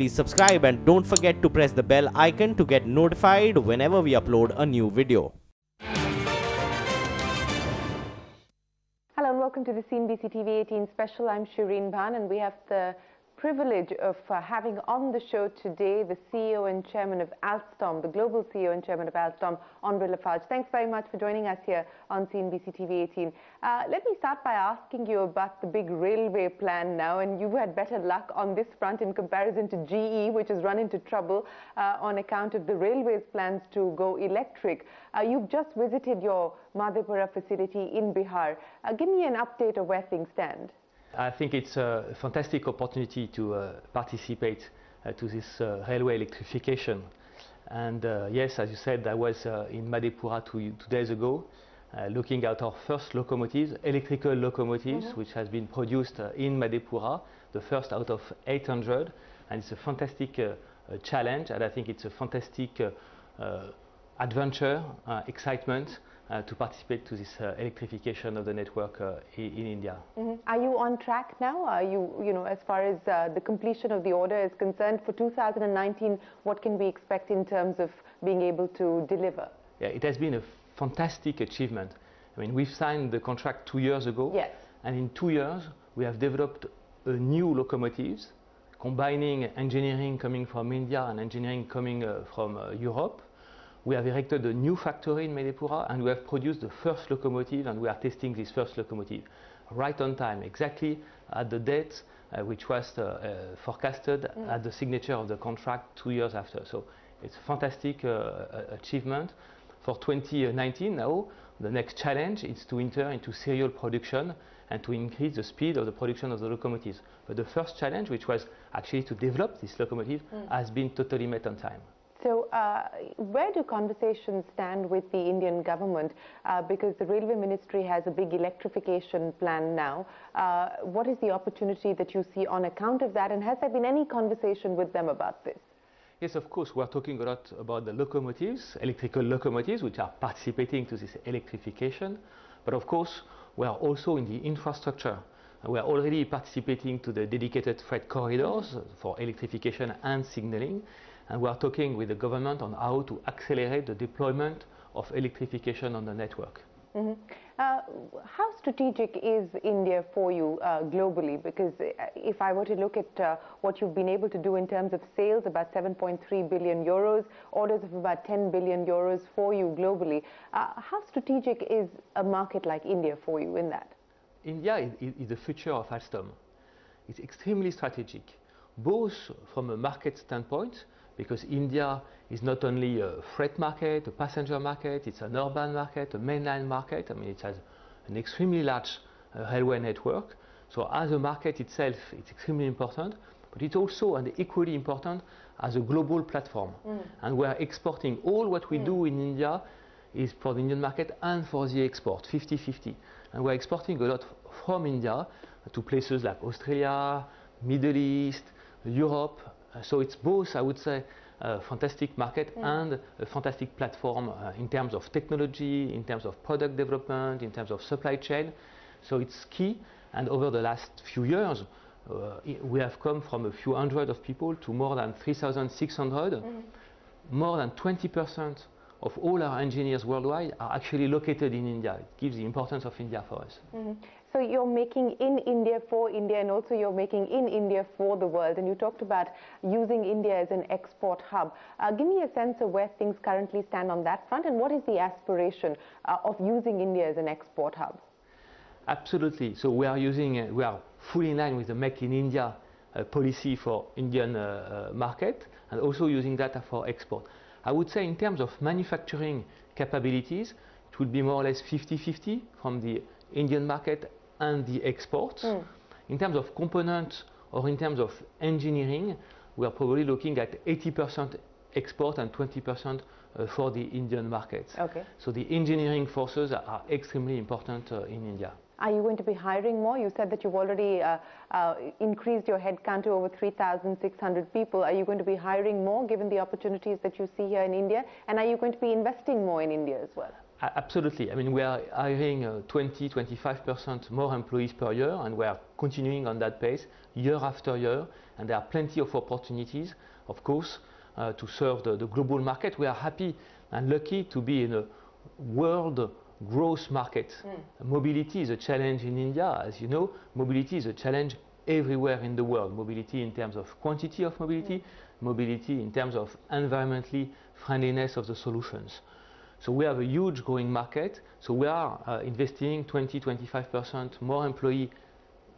please subscribe and don't forget to press the bell icon to get notified whenever we upload a new video. Hello and welcome to the CNBC TV 18 special. I'm Shereen Bhan and we have the privilege of uh, having on the show today the CEO and Chairman of Alstom, the global CEO and Chairman of Alstom, Henri Lafarge. Thanks very much for joining us here on CNBC TV 18. Uh, let me start by asking you about the big railway plan now, and you've had better luck on this front in comparison to GE, which has run into trouble uh, on account of the railway's plans to go electric. Uh, you've just visited your Madhepura facility in Bihar. Uh, give me an update of where things stand. I think it's a fantastic opportunity to uh, participate uh, to this uh, railway electrification. And uh, yes, as you said, I was uh, in Madhepura two, two days ago, uh, looking at our first locomotives, electrical locomotives, Mhm. which has been produced in Madhepura, the first out of 800. And it's a fantastic challenge, and I think it's a fantastic adventure, excitement, uh, to participate to this uh, electrification of the network uh, in, in India. Mhm. Are you on track now? Are you, you know, as far as uh, the completion of the order is concerned for 2019, what can we expect in terms of being able to deliver? Yeah, it has been a fantastic achievement. I mean, we've signed the contract two years ago, Yes. and in two years we have developed a new locomotives, combining engineering coming from India and engineering coming uh, from uh, Europe. We have erected a new factory in Madhepura, and we have produced the first locomotive, and we are testing this first locomotive right on time, exactly at the date uh, which was uh, uh, forecasted at the signature of the contract two years after. So it's a fantastic uh, uh, achievement. For 2019 now, the next challenge is to enter into serial production and to increase the speed of the production of the locomotives. But the first challenge, which was actually to develop this locomotive, has been totally met on time. So, uh, where do conversations stand with the Indian government? Uh, because the Railway Ministry has a big electrification plan now. Uh, what is the opportunity that you see on account of that? And has there been any conversation with them about this? Yes, of course, we are talking a lot about the locomotives, electrical locomotives, which are participating to this electrification. But of course, we are also in the infrastructure. We are already participating to the dedicated freight corridors for electrification and signaling. And we are talking with the government on how to accelerate the deployment of electrification on the network. Mhm. Uh, how strategic is India for you uh, globally? Because uh, if I were to look at uh, what you've been able to do in terms of sales, about 7.3 billion euros, orders of about 10 billion euros for you globally, uh, how strategic is a market like India for you in that? India is, is- is the future of Alstom. It's extremely strategic, both from a market standpoint, because India is not only a freight market, a passenger market, it's an urban market, a mainline market. I mean, it has an extremely large uh, railway network. So as a market itself, it's extremely important, but it's also and equally important as a global platform. And we are exporting all what we do in India is for the Indian market and for the export, 50-50. And we're exporting a lot from India to places like Australia, Middle East, Europe. Uh, So it's both, I would say, a fantastic market and a fantastic platform uh, in terms of technology, in terms of product development, in terms of supply chain. So it's key. And over the last few years, uh, we have come from a few hundred of people to more than 3,600 more than 20% of all our engineers worldwide are actually located in India. It gives the importance of India for us. So you're making in India for India and also you're making in India for the world. And you talked about using India as an export hub. Uh, give me a sense of where things currently stand on that front and what is the aspiration uh, of using India as an export hub? Absolutely. So we are using, uh, we are fully in line with the Make in India uh, policy for Indian uh, uh, market and also using data for export. I would say in terms of manufacturing capabilities, it would be more or less 50-50 from the Indian market and the exports. In terms of components or in terms of engineering, we are probably looking at 80% export and 20% uh, for the Indian markets. Okay. So the engineering forces are, are extremely important uh, in India. Are you going to be hiring more? You said that you've already uh, uh, increased your headcount to over 3,600 people. Are you going to be hiring more given the opportunities that you see here in India? And are you going to be investing more in India as well? Absolutely. I mean, we are hiring uh, 20, 25% more employees per year, and we are continuing on that pace year after year. And there are plenty of opportunities, of course, uh, to serve the, the, global market. We are happy and lucky to be in a world growth market. Mm. Mobility is a challenge in India. As you know, mobility is a challenge everywhere in the world. Mobility in terms of quantity of mobility, mm. mobility in terms of environmentally friendliness of the solutions. So we have a huge growing market. So we are uh, investing 20, 25% more employee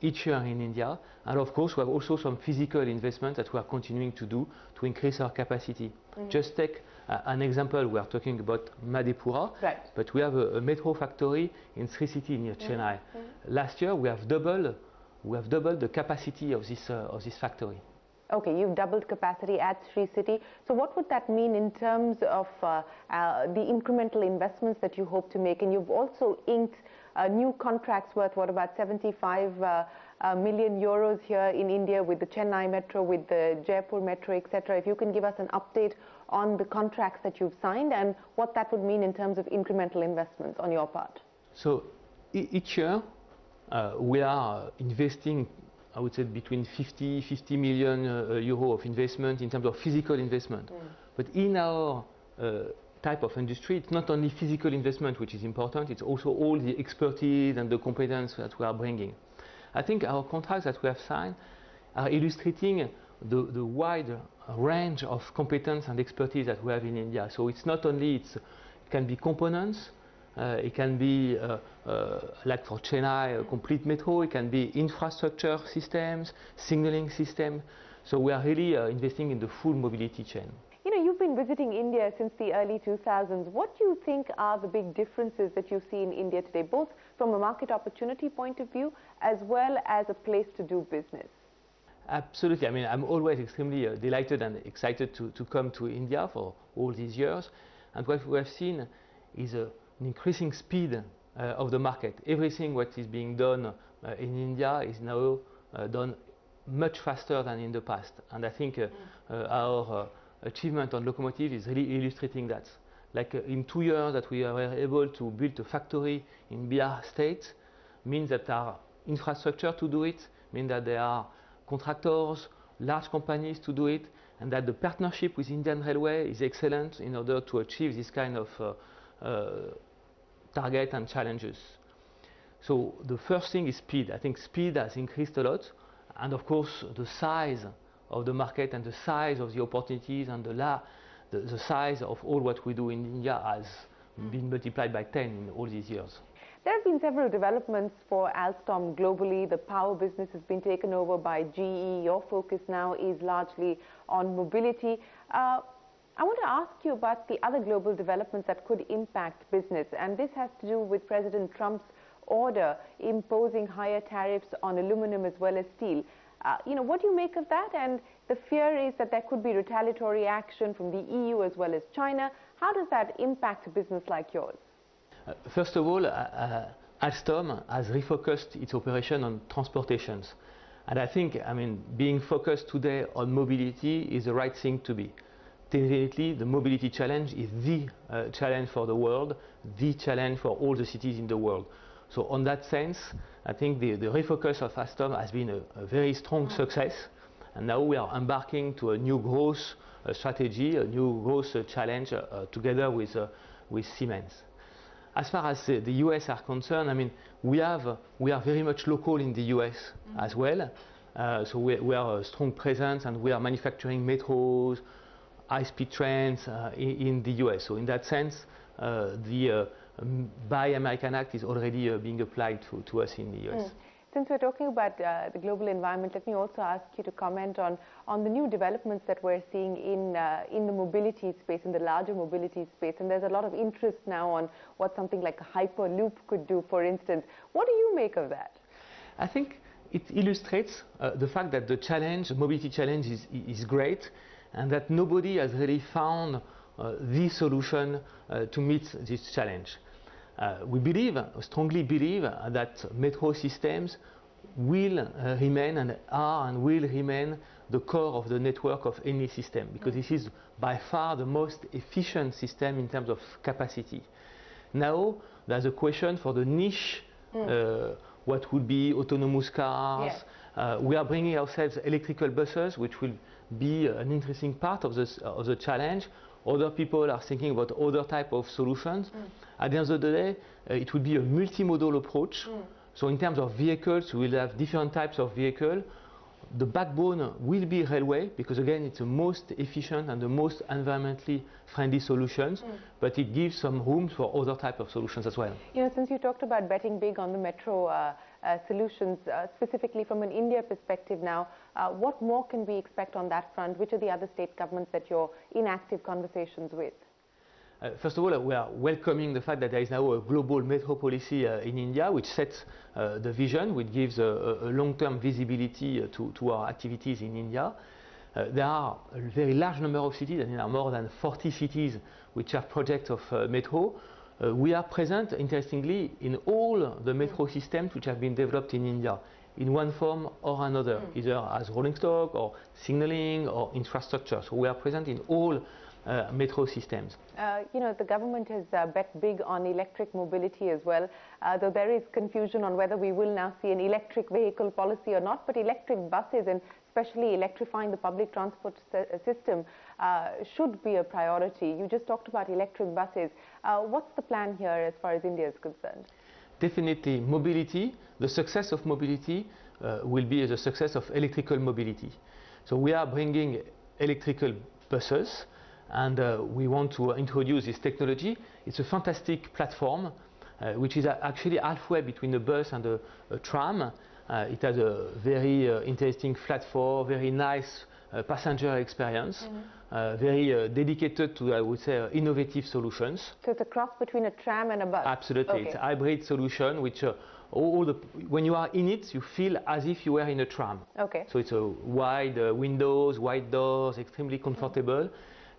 each year in India. And of course, we have also some physical investments that we are continuing to do to increase our capacity. Mm -hmm. Just take uh, an example. We are talking about Madhepura, right. but we have a, a, metro factory in Sri City near mm-hmm. Chennai. Mm -hmm. Last year, we have doubled, we have doubled the capacity of this, uh, of this factory. Okay, you've doubled capacity at Sri City. So what would that mean in terms of uh, uh, the incremental investments that you hope to make? And you've also inked uh, new contracts worth, what, about 75 uh, uh, million euros here in India with the Chennai Metro, with the Jaipur Metro, etc. If you can give us an update on the contracts that you've signed and what that would mean in terms of incremental investments on your part. So each year uh, we are investing I would say between 50, 50 million uh, euro of investment in terms of physical investment. Mm. But in our uh, type of industry, it's not only physical investment which is important, it's also all the expertise and the competence that we are bringing. I think our contracts that we have signed are illustrating the, the wide range of competence and expertise that we have in India. So it's not only, it's, it can be components, it can be, uh, uh, like for Chennai, a complete metro. It can be infrastructure systems, signaling system. So we are really investing in the full mobility chain. You know, you've been visiting India since the early 2000s. What do you think are the big differences that you see in India today, both from a market opportunity point of view as well as a place to do business? Absolutely. I mean, I'm always extremely uh, delighted and excited to, to come to India for all these years. And what we have seen is a an increasing speed uh, of the market. Everything what is being done uh, in India is now uh, done much faster than in the past. And I think our achievement on locomotive is really illustrating that. Like in two years that we were able to build a factory in Bihar state means that our infrastructure to do it, means that there are contractors, large companies to do it, and that the partnership with Indian Railway is excellent in order to achieve this kind of uh, uh, target and challenges. So the first thing is speed. I think speed has increased a lot, and of course the size of the market and the size of the opportunities and the, la the, the size of all what we do in India has been multiplied by 10 in all these years. There have been several developments for Alstom globally. The power business has been taken over by GE. Your focus now is largely on mobility. Uh, I want to ask you about the other global developments that could impact business, and this has to do with President Trump's order imposing higher tariffs on aluminum as well as steel. Uh, you know, what do you make of that? And the fear is that there could be retaliatory action from the EU as well as China. How does that impact a business like yours? Uh, first of all, uh, uh Alstom has refocused its operation on transportations. And I think, I mean, being focused today on mobility is the right thing to be definitely the mobility challenge is the uh, challenge for the world, the challenge for all the cities in the world. So on that sense, I think the, the refocus of Alstom has been a, a, very strong success. And now we are embarking to a new growth uh, strategy, a new growth uh, challenge uh, uh, together with, uh, with Siemens. As far as the US are concerned, I mean, we, have, we are very much local in the US mm -hmm. as well. so we, we are a strong presence and we are manufacturing metros, high-speed trains uh, in, the US. So in that sense, uh, the uh, Buy American Act is already being applied to, to us in the US. Mm. Since we're talking about uh, the global environment, let me also ask you to comment on, on the new developments that we're seeing in, uh, in the mobility space, in the larger mobility space. And there's a lot of interest now on what something like a Hyperloop could do, for instance. What do you make of that? I think it illustrates uh, the fact that the challenge, the mobility challenge is, is great and that nobody has really found uh, the solution uh, to meet this challenge. Uh, we believe, strongly believe, that metro systems will remain and are and will remain the core of the network of any system because this is by far the most efficient system in terms of capacity. Now there's a question for the niche, uh, what would be autonomous cars. Yes. Uh, we are bringing ourselves electrical buses, which will be an interesting part of, this, of the challenge. Other people are thinking about other type of solutions. At the end of the day, uh, it will be a multimodal approach. So in terms of vehicles, we will have different types of vehicle. The backbone will be railway because again it's the most efficient and the most environmentally friendly solutions, but it gives some room for other type of solutions as well. You know, since you talked about betting big on the metro uh, uh, solutions, uh, specifically from an India perspective now, uh, what more can we expect on that front? Which are the other state governments that you're in active conversations with? Uh, first of all, uh, we are welcoming the fact that there is now a global metro policy uh, in India, which sets uh, the vision, which gives a, a- long-term visibility uh, to, to our activities in India. Uh, there are a very large number of cities, and there are more than 40 cities which have projects of uh, metro. Uh, we are present, interestingly, in all the metro systems which have been developed in India in one form or another, either as rolling stock or signaling or infrastructure. So we are present in all metro systems. Uh, you know, the government has uh, bet big on electric mobility as well, uh, though there is confusion on whether we will now see an electric vehicle policy or not. But electric buses and especially electrifying the public transport uh, system uh, should be a priority. You just talked about electric buses. Uh, what's the plan here as far as India is concerned? Definitely, mobility, the success of mobility uh, will be the success of electrical mobility. So we are bringing electrical buses and uh, we want to introduce this technology. It's a fantastic platform uh, which is actually halfway between a bus and a, a tram. Uh, it has a very uh, interesting flat floor, very nice uh, passenger experience, uh, very uh, dedicated to, I would say, uh, innovative solutions. So it's a cross between a tram and a bus. Absolutely, it's a hybrid solution which uh, all the when you are in it, you feel as if you were in a tram. Okay. So it's a wide uh, windows, wide doors, extremely comfortable.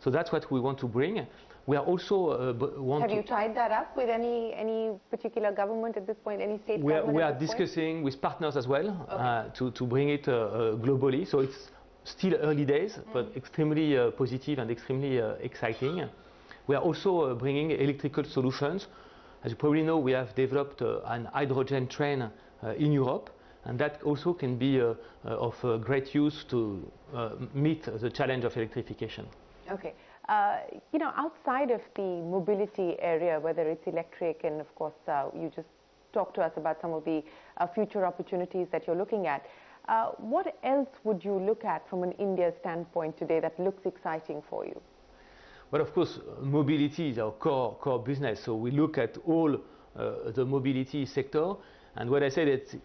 So that's what we want to bring. We are also uh, b- want Have you tied that up with any any particular government at this point? Any state we are, we are this point? discussing with partners as well uh, to, to bring it uh, uh, globally. So it's still early days, but extremely uh, positive and extremely uh, exciting. We are also uh, bringing electrical solutions. As you probably know, we have developed uh, an hydrogen train uh, in Europe, and that also can be uh, uh, of uh, great use to uh, meet the challenge of electrification. Okay. Uh, you know, outside of the mobility area, whether it's electric, and of course, uh, you just talked to us about some of the uh, future opportunities that you're looking at. Uh, what else would you look at from an India standpoint today that looks exciting for you? Well, of course, mobility is our core, core business. So we look at all uh, the mobility sector. And what I said is,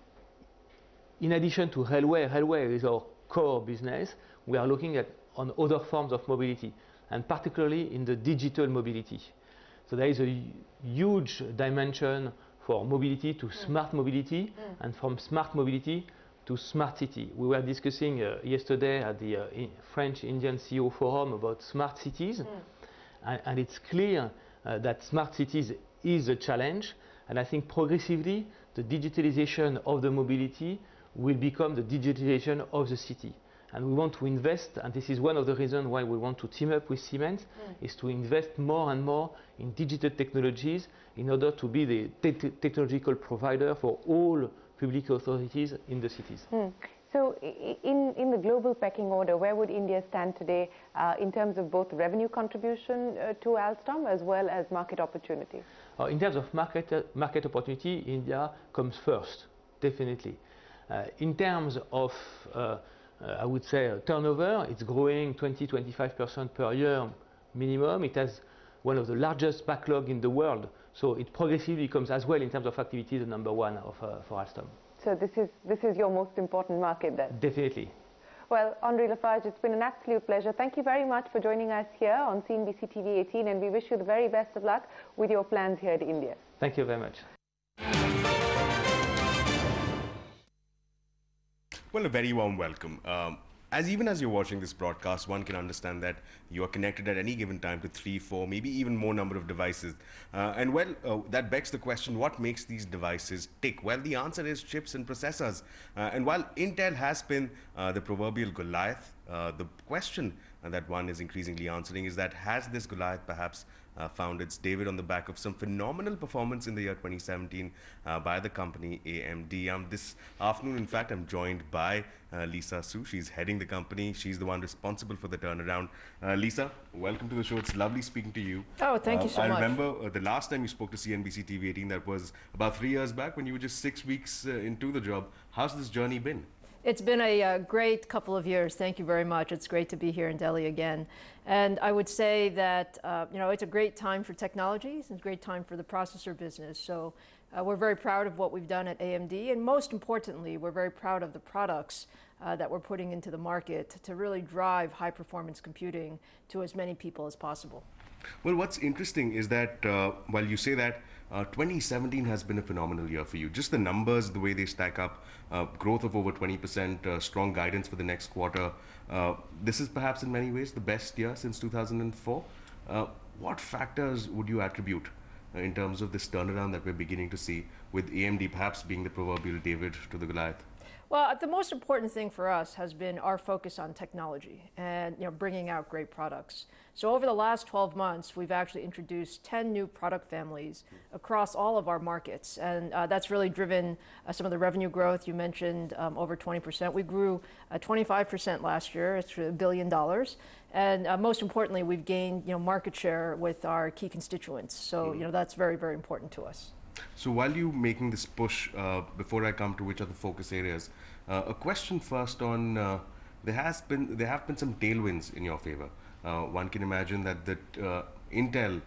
in addition to railway, railway is our core business. We are looking at on other forms of mobility, and particularly in the digital mobility. So there is a huge dimension for mobility to smart mobility, and from smart mobility to smart city. We were discussing uh, yesterday at the uh, French-Indian CEO forum about smart cities, and, and it's clear uh, that smart cities is a challenge. And I think progressively the digitalization of the mobility will become the digitalization of the city. And we want to invest, and this is one of the reasons why we want to team up with Siemens, is to invest more and more in digital technologies in order to be the te- technological provider for all public authorities in the cities. Hmm. So, in, in the global pecking order, where would India stand today uh, in terms of both revenue contribution uh, to Alstom as well as market opportunity? Uh, in terms of market, uh, market opportunity, India comes first, definitely. Uh, in terms of, uh, uh, I would say, uh, turnover, it's growing 20-25% per year minimum. It has one of the largest backlog in the world, so it progressively becomes as well in terms of activity the number one of, uh, for Alstom. So, this is, this is your most important market then? Definitely. Well, Henri Lafarge, it's been an absolute pleasure. Thank you very much for joining us here on CNBC TV 18, and we wish you the very best of luck with your plans here in India. Thank you very much. Well, a very warm welcome. Um, as even as you're watching this broadcast, one can understand that you are connected at any given time to three, four, maybe even more number of devices. Uh, and well, uh, that begs the question: What makes these devices tick? Well, the answer is chips and processors. Uh, and while Intel has been uh, the proverbial Goliath Uh, the question that one is increasingly answering is that has this Goliath perhaps uh, found its David on the back of some phenomenal performance in the year 2017 uh, by the company AMD. Um, this afternoon, in fact, I'm joined by uh, Lisa Su. She's heading the company. She's the one responsible for the turnaround. Uh, Lisa, welcome to the show. It's lovely speaking to you. Oh, thank you so I much. I remember uh, the last time you spoke to CNBC TV 18, that was about three years back when you were just six weeks uh, into the job. How's this journey been? It's been a, uh, great couple of years. Thank you very much. It's great to be here in Delhi again. And I would say that uh, you know it's a great time for technologies. It's a great time for the processor business. So uh, we're very proud of what we've done at AMD, and most importantly, we're very proud of the products uh, that we're putting into the market to really drive high performance computing to as many people as possible. Well, what's interesting is that uh, while you say that uh, 2017 has been a phenomenal year for you, just the numbers, the way they stack up, uh, growth of over 20%, uh, strong guidance for the next quarter. Uh, this is perhaps in many ways the best year since 2004. Uh, what factors would you attribute in terms of this turnaround that we're beginning to see, with AMD perhaps being the proverbial David to the Goliath? Well, the most important thing for us has been our focus on technology and you know, bringing out great products. So over the last 12 months, we've actually introduced 10 new product families across all of our markets. And uh, that's really driven uh, some of the revenue growth. You mentioned um, over 20%. We grew uh, 25% last year. It's a billion dollars. And uh, most importantly, we've gained you know, market share with our key constituents. So you know, that's very, very important to us. So while you're making this push, uh, before I come to which are the focus areas, uh, a question first on uh, there has been there have been some tailwinds in your favor. Uh, one can imagine that the uh, Intel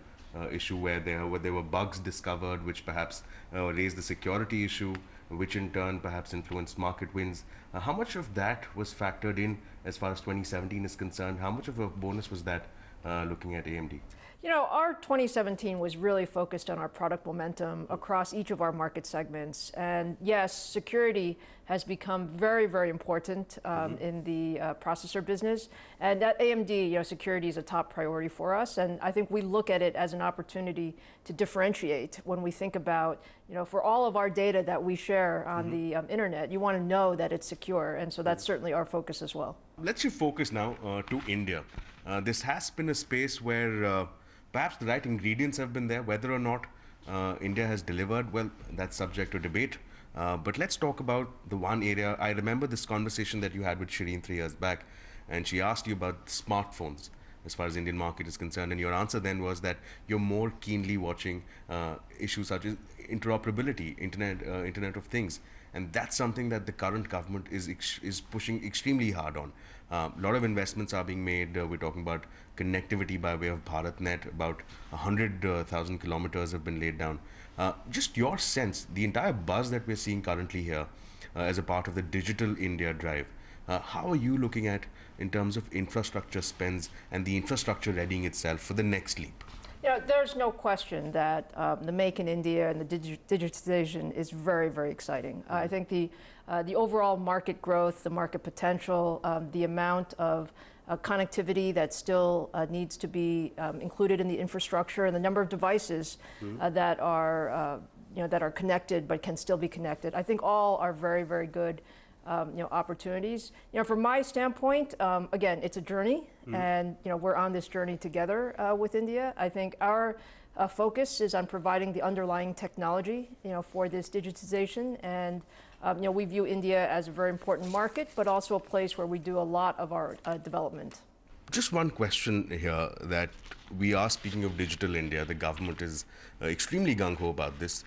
issue where there where there were bugs discovered, which perhaps raised the security issue, which in turn perhaps influenced market wins. how much of that was factored in as far as 2017 is concerned? How much of a bonus was that looking at AMD? You know, our 2017 was really focused on our product momentum across each of our market segments. And yes, security has become very, very important um, mm-hmm. in the uh, processor business. And at AMD, you know, security is a top priority for us. And I think we look at it as an opportunity to differentiate when we think about, you know, for all of our data that we share on mm-hmm. the um, internet, you want to know that it's secure. And so that's certainly our focus as well. Let's shift focus now uh, to India. Uh, this has been a space where perhaps the right ingredients have been there. Whether or not uh, India has delivered, well, that's subject to debate. Uh, but let's talk about the one area. I remember this conversation that you had with Shereen three years back, and she asked you about smartphones as far as Indian market is concerned, and your answer then was that you're more keenly watching uh, issues such as interoperability, internet, uh, Internet of Things, and that's something that the current government is ex- is pushing extremely hard on. A uh, lot of investments are being made. Uh, we're talking about connectivity by way of BharatNet. About 100,000 kilometers have been laid down. Uh, just your sense, the entire buzz that we're seeing currently here uh, as a part of the Digital India drive, uh, how are you looking at in terms of infrastructure spends and the infrastructure readying itself for the next leap? You know, there's no question that um, the Make in India and the digi- digitization is very, very exciting. Uh, I think the, uh, the overall market growth, the market potential, um, the amount of uh, connectivity that still uh, needs to be um, included in the infrastructure, and the number of devices mm-hmm. that are uh, you know that are connected but can still be connected. I think all are very, very good um, you know, opportunities. You know, from my standpoint, um, again, it's a journey, mm. and you know, we're on this journey together uh, with India. I think our uh, focus is on providing the underlying technology, you know, for this digitization, and um, you know, we view India as a very important market, but also a place where we do a lot of our uh, development. Just one question here that we are speaking of digital India. The government is uh, extremely gung ho about this.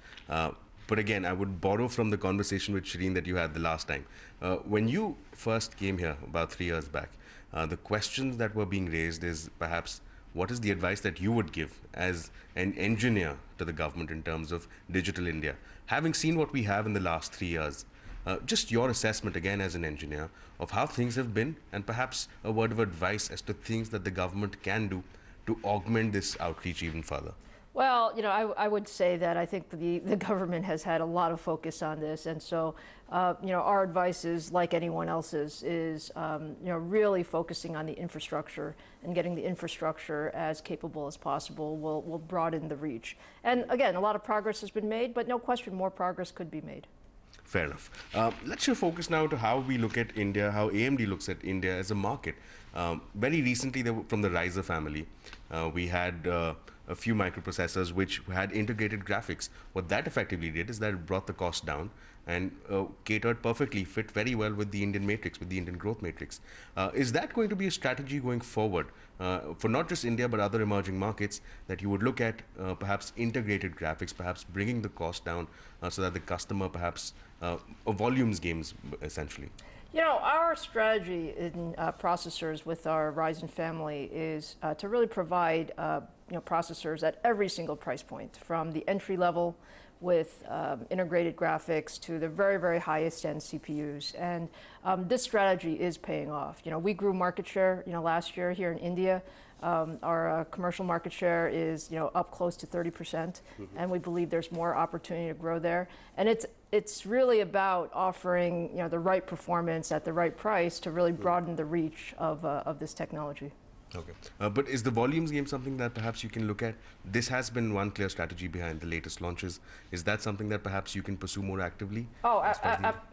But again, I would borrow from the conversation with Shereen that you had the last time. Uh, when you first came here about three years back, uh, the questions that were being raised is perhaps what is the advice that you would give as an engineer to the government in terms of digital India? Having seen what we have in the last three years, uh, just your assessment again as an engineer of how things have been, and perhaps a word of advice as to things that the government can do to augment this outreach even further. Well, you know, I, I, would say that I think the, the government has had a lot of focus on this, and so, uh, you know, our advice is like anyone else's is, um, you know, really focusing on the infrastructure and getting the infrastructure as capable as possible will will broaden the reach. And again, a lot of progress has been made, but no question, more progress could be made. Fair enough. Uh, let's shift focus now to how we look at India, how AMD looks at India as a market. Um, very recently, were, from the Ryzen family, uh, we had uh, a few microprocessors which had integrated graphics. What that effectively did is that it brought the cost down and uh, catered perfectly, fit very well with the Indian matrix, with the Indian growth matrix. Uh, is that going to be a strategy going forward uh, for not just India but other emerging markets that you would look at uh, perhaps integrated graphics, perhaps bringing the cost down uh, so that the customer perhaps uh, volumes games essentially? You know, our strategy in processors with our Ryzen family is to really provide you know, processors at every single price point, from the entry level with um, integrated graphics to the very, very highest end CPUs. And um, this strategy is paying off. You know, we grew market share, you know, last year here in India. Um, our uh, commercial market share is, you know, up close to 30%, percent mm hmm and we believe there's more opportunity to grow there. And it's it's really about offering, you know, the right performance at the right price to really broaden the reach of uh, of this technology. Okay. Uh, but is the volumes game something that perhaps you can look at? This has been one clear strategy behind the latest launches. Is that something that perhaps you can pursue more actively? Oh,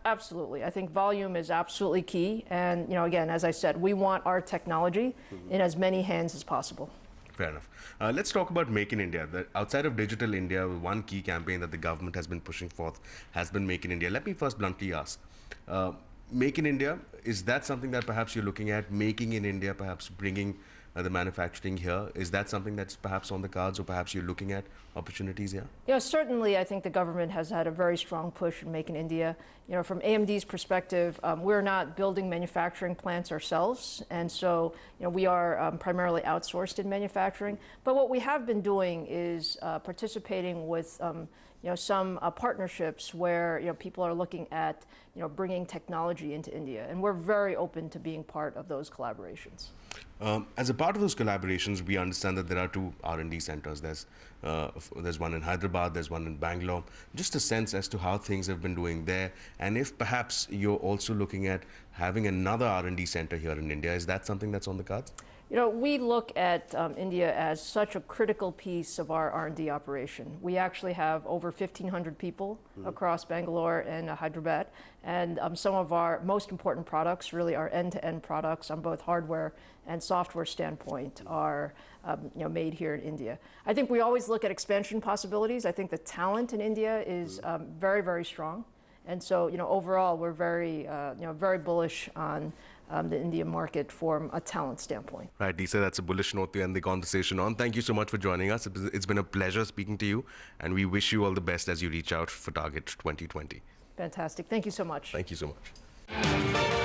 absolutely. I think volume is absolutely key. And, you know, again, as I said, we want our technology mm-hmm. in as many hands as possible. Fair enough. Uh, let's talk about Make in India. The, outside of Digital India, one key campaign that the government has been pushing forth has been Make in India. Let me first bluntly ask. Uh, Make in India, is that something that perhaps you're looking at? Making in India, perhaps bringing the manufacturing here. Is that something that's perhaps on the cards, or perhaps you're looking at opportunities here? Yeah, certainly. I think the government has had a very strong push in making India. You know, from AMD's perspective, um, we're not building manufacturing plants ourselves, and so you know we are um, primarily outsourced in manufacturing. But what we have been doing is uh, participating with um, you know, some uh, partnerships where you know, people are looking at you know, bringing technology into India, and we're very open to being part of those collaborations. Um, as a part of those collaborations, we understand that there are two R&D centers. There's uh, there's one in Hyderabad, there's one in Bangalore. Just a sense as to how things have been doing there, and if perhaps you're also looking at having another R&D center here in India. Is that something that's on the cards? You know, we look at um, India as such a critical piece of our R&D operation. We actually have over 1,500 people mm-hmm. across Bangalore and uh, Hyderabad, and um, some of our most important products, really our end-to-end products on both hardware and software standpoint, mm-hmm. are um, you know made here in India. I think we always look at expansion possibilities. I think the talent in India is mm-hmm. um, very, very strong, and so you know overall we're very uh, you know very bullish on um, the Indian market from a talent standpoint. Right, Lisa, that's a bullish note to end the conversation on. Thank you so much for joining us. It's been a pleasure speaking to you, and we wish you all the best as you reach out for Target 2020. Fantastic. Thank you so much. Thank you so much.